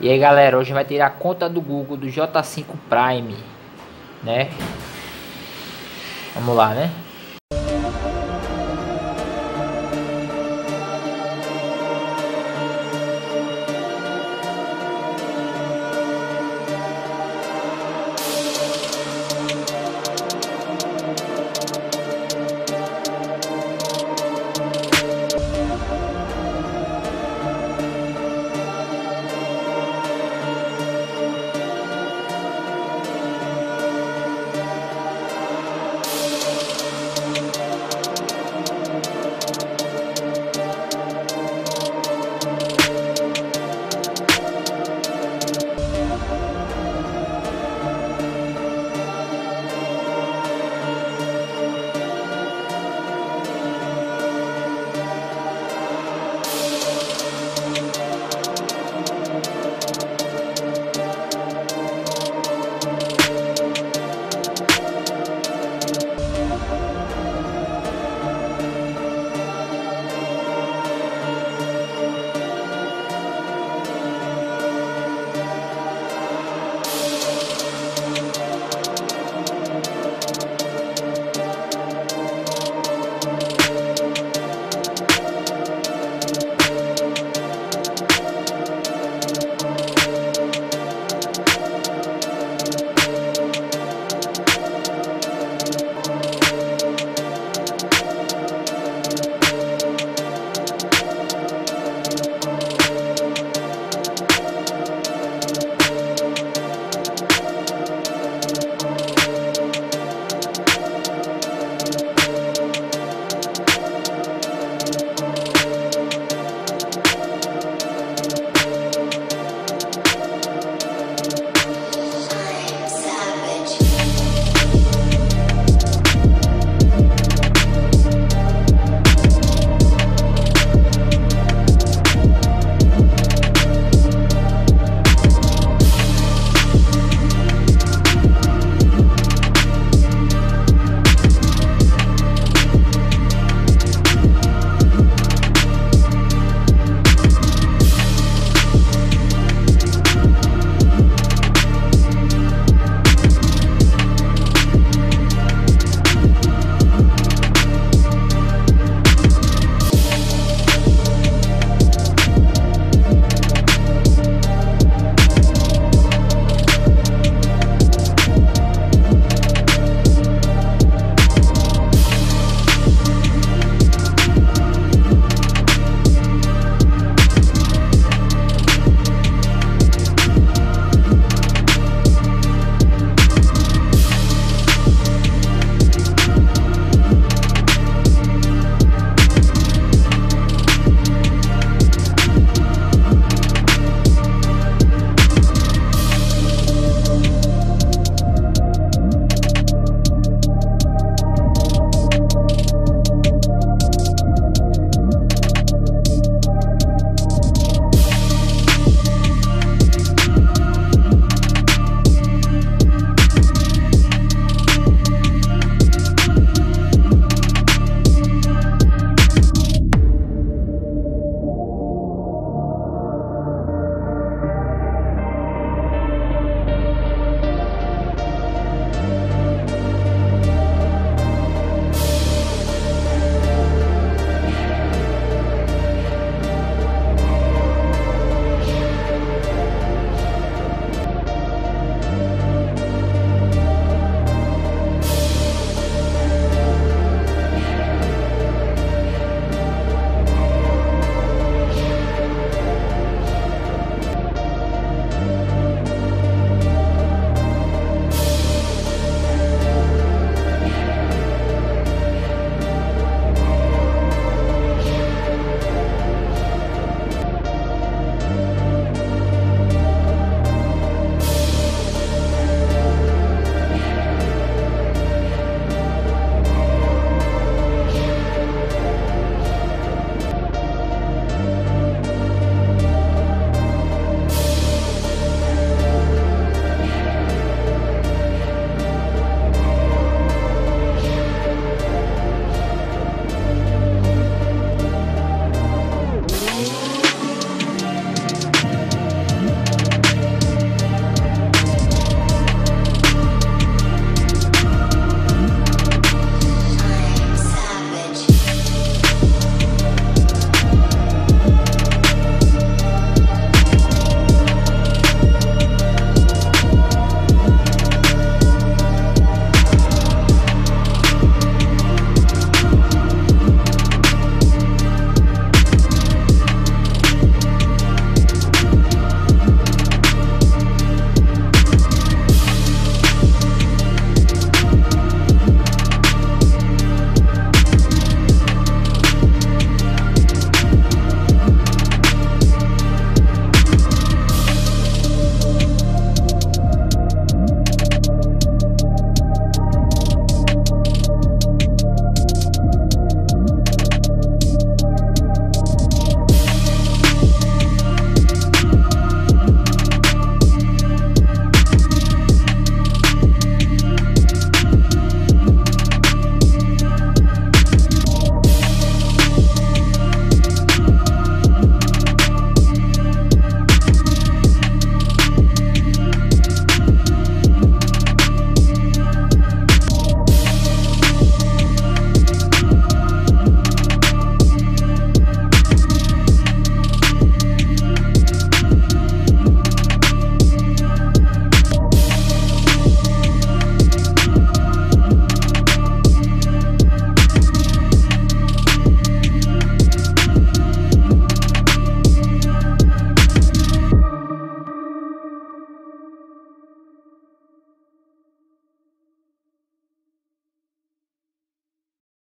E aí galera, hoje vai ter a conta do Google do J5 Prime, né? Vamos lá, né?